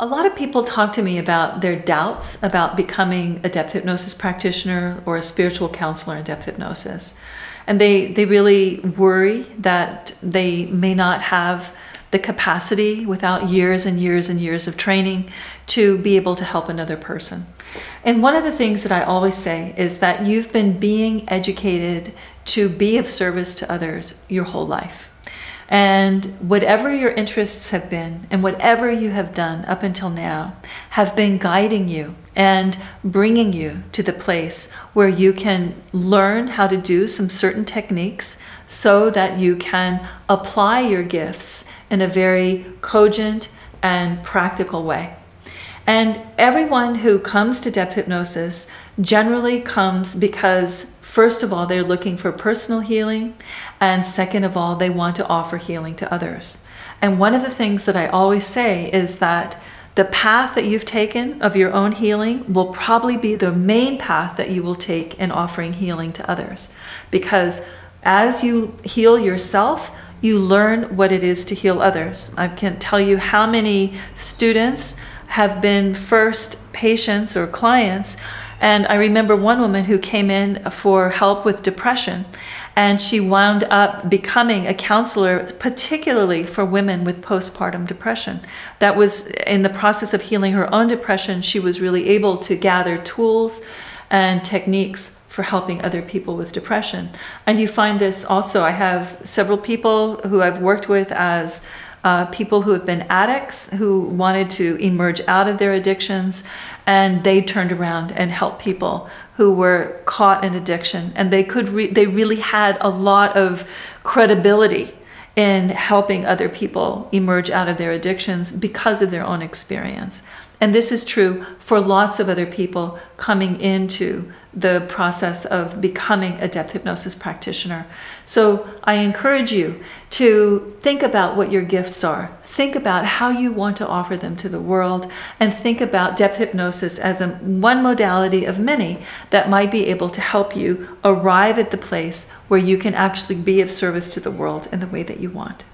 A lot of people talk to me about their doubts about becoming a depth hypnosis practitioner or a spiritual counselor in depth hypnosis. And they, they really worry that they may not have the capacity without years and years and years of training to be able to help another person. And one of the things that I always say is that you've been being educated to be of service to others your whole life. And whatever your interests have been and whatever you have done up until now have been guiding you and bringing you to the place where you can learn how to do some certain techniques so that you can apply your gifts in a very cogent and practical way. And everyone who comes to depth hypnosis generally comes because First of all, they're looking for personal healing. And second of all, they want to offer healing to others. And one of the things that I always say is that the path that you've taken of your own healing will probably be the main path that you will take in offering healing to others. Because as you heal yourself, you learn what it is to heal others. I can't tell you how many students have been first patients or clients and I remember one woman who came in for help with depression, and she wound up becoming a counselor, particularly for women with postpartum depression. That was in the process of healing her own depression, she was really able to gather tools and techniques for helping other people with depression. And you find this also, I have several people who I've worked with as uh, people who have been addicts who wanted to emerge out of their addictions, and they turned around and helped people who were caught in addiction, and they could re- they really had a lot of credibility in helping other people emerge out of their addictions because of their own experience. And this is true for lots of other people coming into the process of becoming a depth hypnosis practitioner. So I encourage you to think about what your gifts are. Think about how you want to offer them to the world and think about depth hypnosis as a, one modality of many that might be able to help you arrive at the place where you can actually be of service to the world in the way that you want.